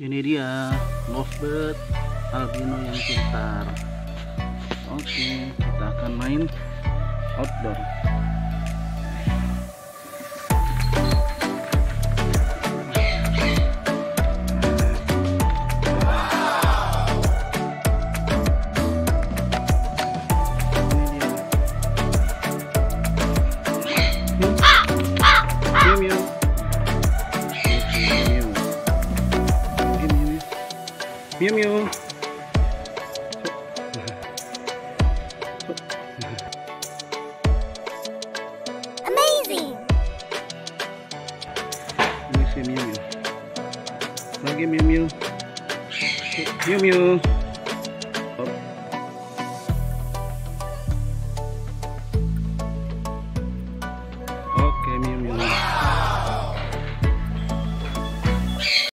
ini dia lovebird albino yang pintar. Oke kita akan main outdoor Miumiu. Amazing! Ini si Miumiu. Lagi Miumiu. Mew Mew.